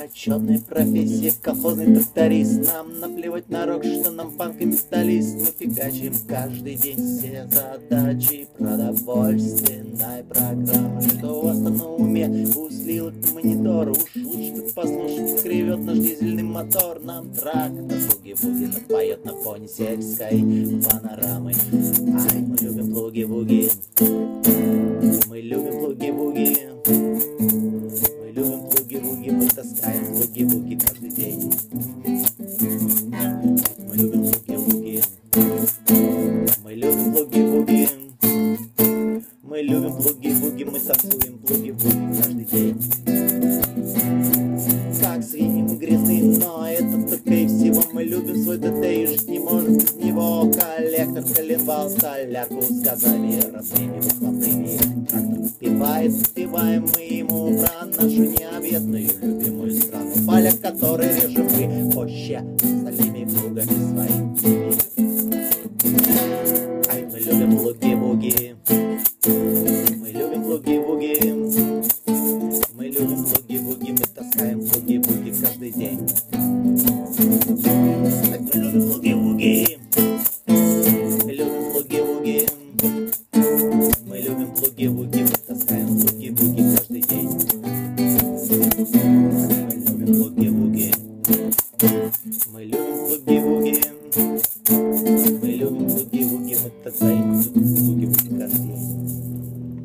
Почетная профессия, колхозный тракторист. Нам наплевать на рок, что нам панк и металлист. Мы фигачим каждый день все задачи Продовольственная программа Что у вас там на уме? У сливок монитор. Уж лучше послушать, как ревет наш дизельный мотор. Нам трактор буги-буги напоет на фоне сельской панорамы. Ай, мы любим плуги-буги таскаем плуги-буги каждый день. Мы любим плуги-буги Мы любим плуги-буги Мы любим плуги-буги, мы танцуем плуги-буги каждый день. Как свиньи мы грязны, но это только и всего Мы любим свой ДТ и жить не можем без него. Коллектор, коленвал, солярку с газами Родными, выхлопными Трактор подпевает, подпеваем мы ему Про нашу необъятную любимую страну. Поля, которой режем мы позже Стальными плугами своими. Ай, мы любим плуги-буги Мы любим плуги-буги мы любим плуги-буги, мы таскаем плуги-буги каждый день. Так мы любим плуги-буги. Мы любим плуги-буги. Мы любим плуги-буги, мы таскаем плуги-буги каждый день.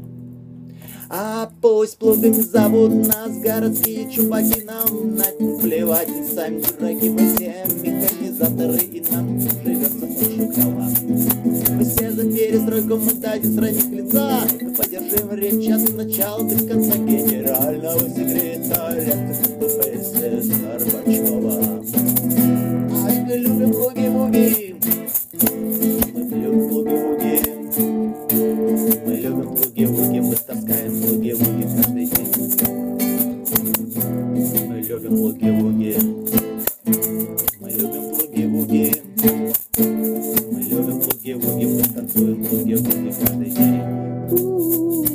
А пусть плугами зовут нас городские чубаки Нам наплевать, мы сами дураки Мы все механизаторы и нам живется очень клево Мы все за перестройку, мы дадим с ранних лица. Мы поддержим речь от начала до конца. Генерального секретаря любим луги-луги. Мы любим луги-луги. Мы любим луги-луги, мы танцуем луги-луги каждый день.